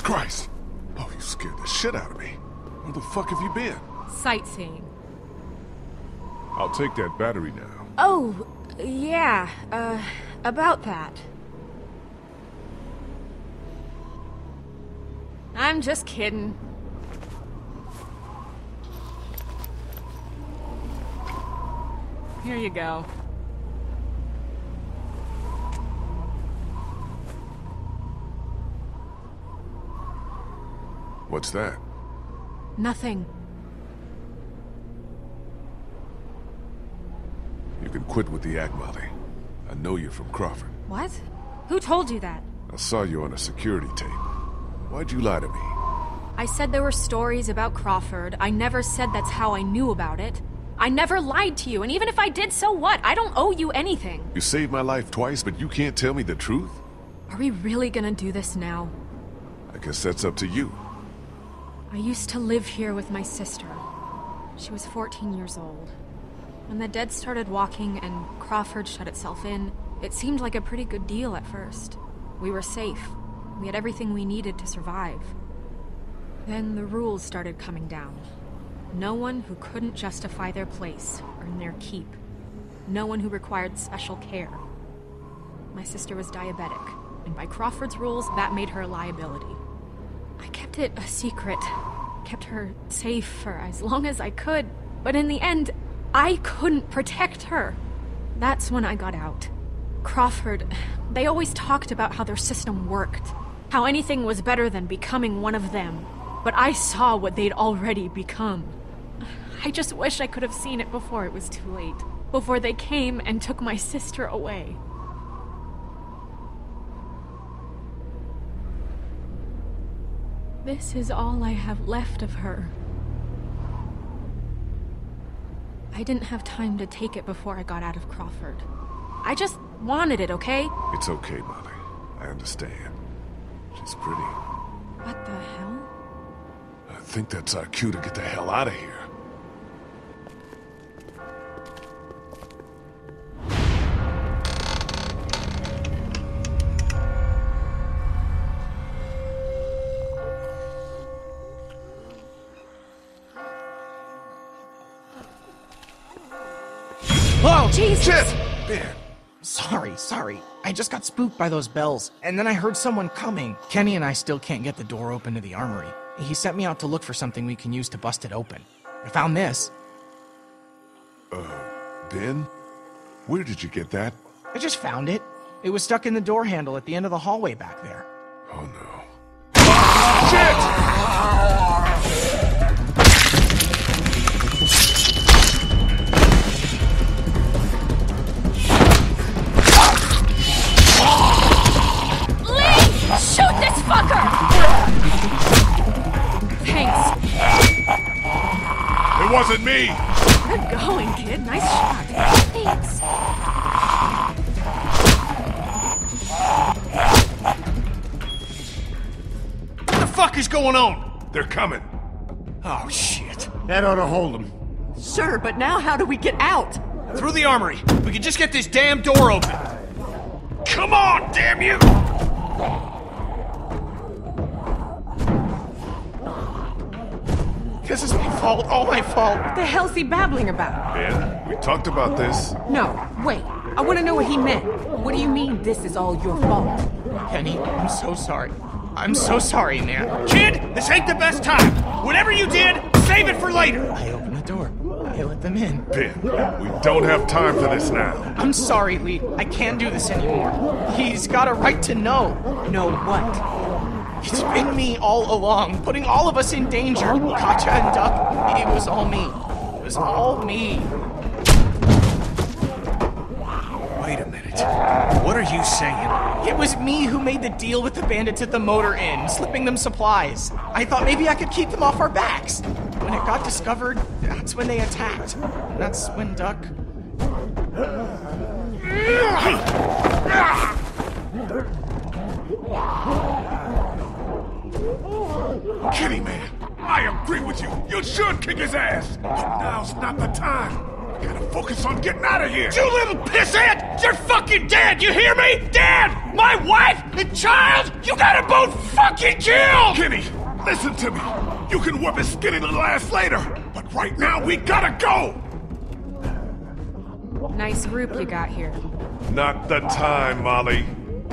Christ! Oh, you scared the shit out of me. Where the fuck have you been? Sightseeing. I'll take that battery now. Oh, yeah, uh, about that. I'm just kidding. Here you go. What's that? Nothing. You can quit with the act, Molly. I know you're from Crawford. What? Who told you that? I saw you on a security tape. Why'd you lie to me? I said there were stories about Crawford. I never said that's how I knew about it. I never lied to you, and even if I did, so what? I don't owe you anything. You saved my life twice, but you can't tell me the truth? Are we really gonna do this now? I guess that's up to you. I used to live here with my sister. She was 14 years old. When the dead started walking and Crawford shut itself in, it seemed like a pretty good deal at first. We were safe. We had everything we needed to survive. Then the rules started coming down. No one who couldn't justify their place earned their keep. No one who required special care. My sister was diabetic, and by Crawford's rules, that made her a liability. Kept it a secret, kept her safe for as long as I could, but in the end, I couldn't protect her. That's when I got out. Crawford, they always talked about how their system worked, how anything was better than becoming one of them. But I saw what they'd already become. I just wish I could have seen it before it was too late. Before they came and took my sister away. This is all I have left of her. I didn't have time to take it before I got out of Crawford. I just wanted it, okay? It's okay, Molly. I understand. She's pretty. What the hell? I think that's our cue to get the hell out of here. Jesus! Shit! Ben, Sorry, sorry. I just got spooked by those bells, and then I heard someone coming. Kenny and I still can't get the door open to the armory. He sent me out to look for something we can use to bust it open. I found this. Uh, Ben? Where did you get that? I just found it. It was stuck in the door handle at the end of the hallway back there. Oh no. Wasn't me! Good going, kid. Nice shot. Thanks. What the fuck is going on? They're coming. Oh, shit. That ought to hold them. Sure, but now how do we get out? Through the armory. We can just get this damn door open. Come on, damn you! This is my fault, all my fault. What the hell's he babbling about? Ben, we talked about this. No, wait. I want to know what he meant. What do you mean this is all your fault? Kenny, I'm so sorry. I'm so sorry, man. Kid, this ain't the best time. Whatever you did, save it for later. I opened the door. I let them in. Ben, we don't have time for this now. I'm sorry, Lee. I can't do this anymore. He's got a right to know. Know what? It's been me all along, putting all of us in danger. Katjaa and Duck, it was all me. It was all me. Wait a minute. What are you saying? It was me who made the deal with the bandits at the motor inn, slipping them supplies. I thought maybe I could keep them off our backs. When it got discovered, that's when they attacked. That's when Duck. Kenny man, I agree with you. You should kick his ass. But now's not the time. We gotta focus on getting out of here. You little pissant! You're fucking dead! You hear me? Dead! My wife and child you gotta both fucking kill! Kenny, listen to me. You can whip his skinny little ass later, but right now we gotta go! Nice group you got here. Not the time, Molly.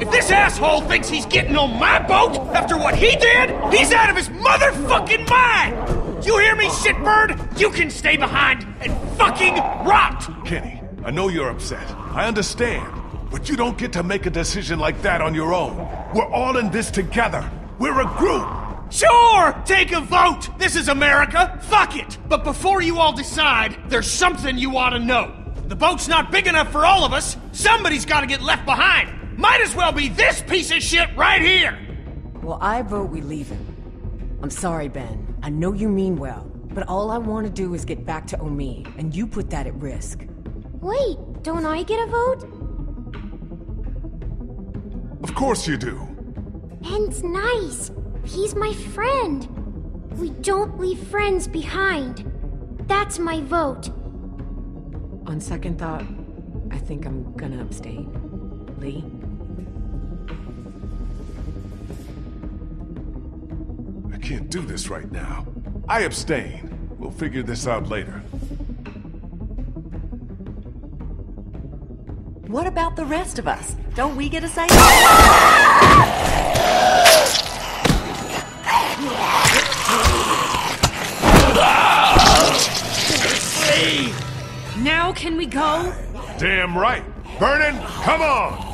If this asshole thinks he's getting on my boat after what he did, he's out of his motherfucking mind! You hear me, shitbird? You can stay behind and fucking rot! Kenny, I know you're upset. I understand. But you don't get to make a decision like that on your own. We're all in this together. We're a group. Sure, take a vote. This is America. Fuck it. But before you all decide, there's something you ought to know. The boat's not big enough for all of us. Somebody's got to get left behind. Might as well be this piece of shit right here. Well, I vote we leave him. I'm sorry, Ben. I know you mean well, but all I want to do is get back to Omid, and you put that at risk. Wait, don't I get a vote? Of course you do. Ben's nice. He's my friend. We don't leave friends behind. That's my vote. On second thought, I think I'm gonna abstain. Lee? Do this right now. I abstain. We'll figure this out later. What about the rest of us? Don't we get a say? Now can we go? Damn right. Vernon, come on!